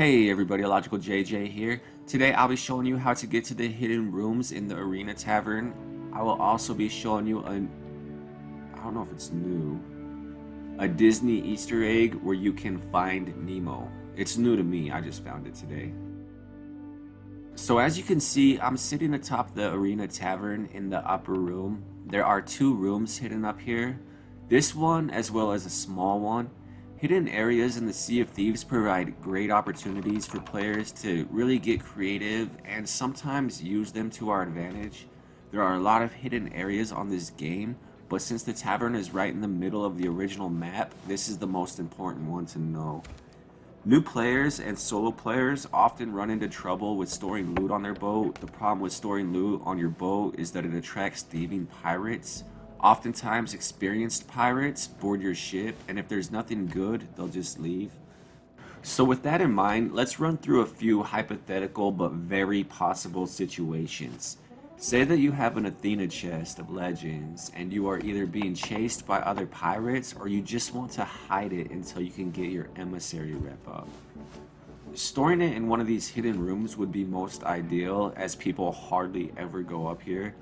Hey everybody, Illogical JJ here. Today I'll be showing you how to get to the hidden rooms in the Arena Tavern. I will also be showing you a, I don't know if it's new, a Disney Easter egg where you can find Nemo. It's new to me, I just found it today. So as you can see, I'm sitting atop the Arena Tavern in the upper room. There are two rooms hidden up here. This one as well as a small one. Hidden areas in the Sea of Thieves provide great opportunities for players to really get creative and sometimes use them to our advantage. There are a lot of hidden areas on this game, but since the tavern is right in the middle of the original map, this is the most important one to know. New players and solo players often run into trouble with storing loot on their boat. The problem with storing loot on your boat is that it attracts thieving pirates. Oftentimes, experienced pirates board your ship, and if there's nothing good, they'll just leave. So, with that in mind, let's run through a few hypothetical but very possible situations. Say that you have an Athena chest of legends, and you are either being chased by other pirates or you just want to hide it until you can get your emissary rep up. Storing it in one of these hidden rooms would be most ideal, as people hardly ever go up here.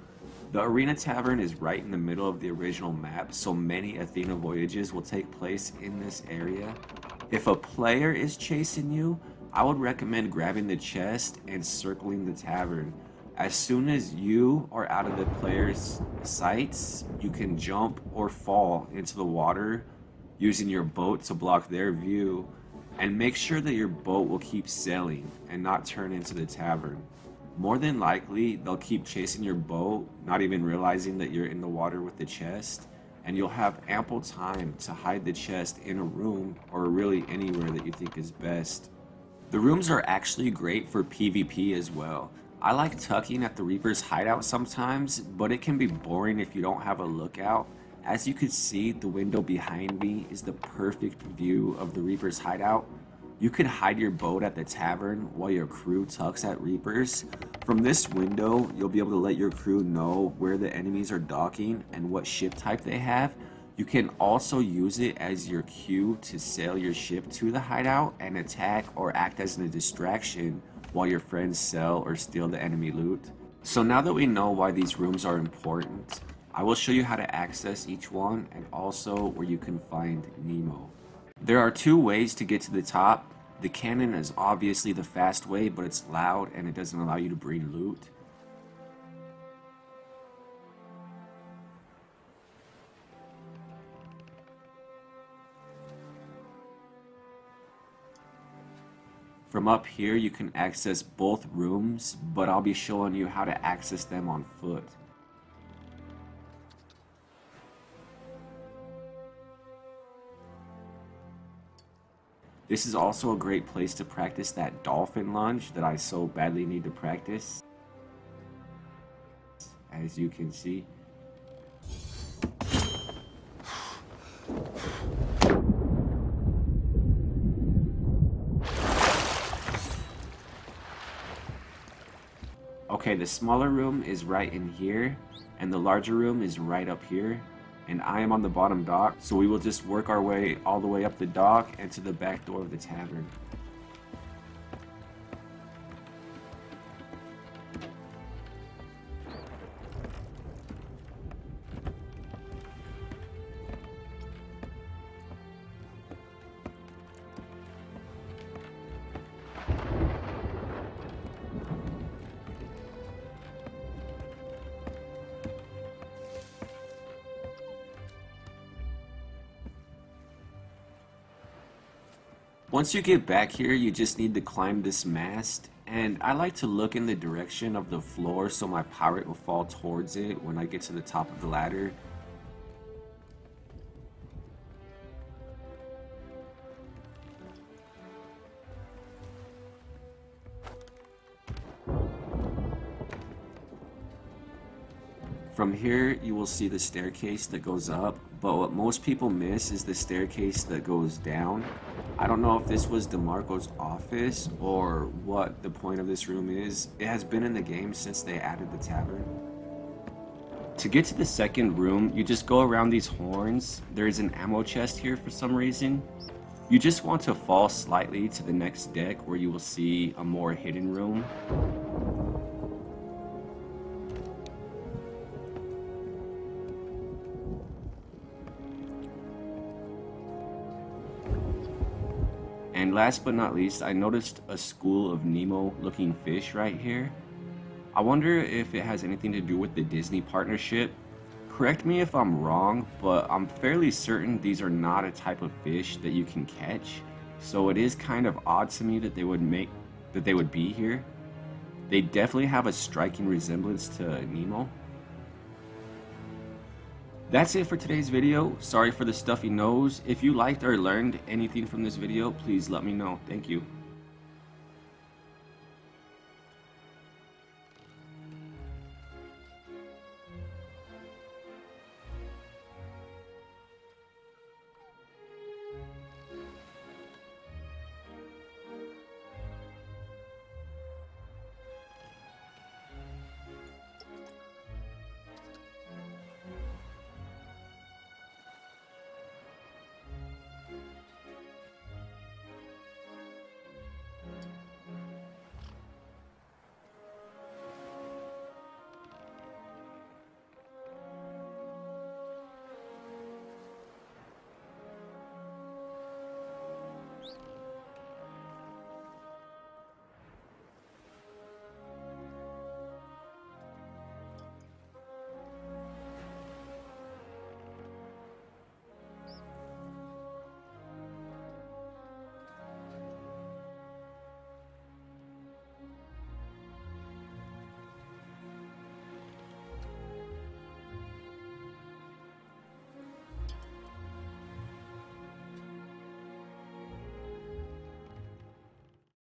The Arena Tavern is right in the middle of the original map, so many Athena voyages will take place in this area. If a player is chasing you, I would recommend grabbing the chest and circling the tavern. As soon as you are out of the player's sights, you can jump or fall into the water using your boat to block their view and make sure that your boat will keep sailing and not turn into the tavern more than likely they'll keep chasing your boat, not even realizing that you're in the water with the chest, and you'll have ample time to hide the chest in a room or really anywhere that you think is best. The rooms are actually great for PvP as well. I like tucking at the Reaper's hideout sometimes, but it can be boring if you don't have a lookout. As you can see, the window behind me is the perfect view of the Reaper's hideout, you can hide your boat at the tavern while your crew tucks at Reapers. From this window, you'll be able to let your crew know where the enemies are docking and what ship type they have. You can also use it as your cue to sail your ship to the hideout and attack or act as a distraction while your friends sell or steal the enemy loot. So now that we know why these rooms are important, I will show you how to access each one and also where you can find Nemo. There are two ways to get to the top. The cannon is obviously the fast way, but it's loud and it doesn't allow you to bring loot. From up here, you can access both rooms, but I'll be showing you how to access them on foot. This is also a great place to practice that dolphin lunge that I so badly need to practice. As you can see. Okay, the smaller room is right in here, and the larger room is right up here and I am on the bottom dock, so we will just work our way all the way up the dock and to the back door of the tavern. Once you get back here, you just need to climb this mast, and I like to look in the direction of the floor so my pirate will fall towards it when I get to the top of the ladder. From here, you will see the staircase that goes up, but what most people miss is the staircase that goes down. I don't know if this was DeMarco's office or what the point of this room is. It has been in the game since they added the tavern. To get to the second room, you just go around these horns. There is an ammo chest here for some reason. You just want to fall slightly to the next deck where you will see a more hidden room. Last but not least, I noticed a school of Nemo looking fish right here. I wonder if it has anything to do with the Disney partnership. Correct me if I'm wrong, but I'm fairly certain these are not a type of fish that you can catch. So it is kind of odd to me that they would make that they would be here. They definitely have a striking resemblance to Nemo. That's it for today's video. Sorry for the stuffy nose. If you liked or learned anything from this video, please let me know. Thank you.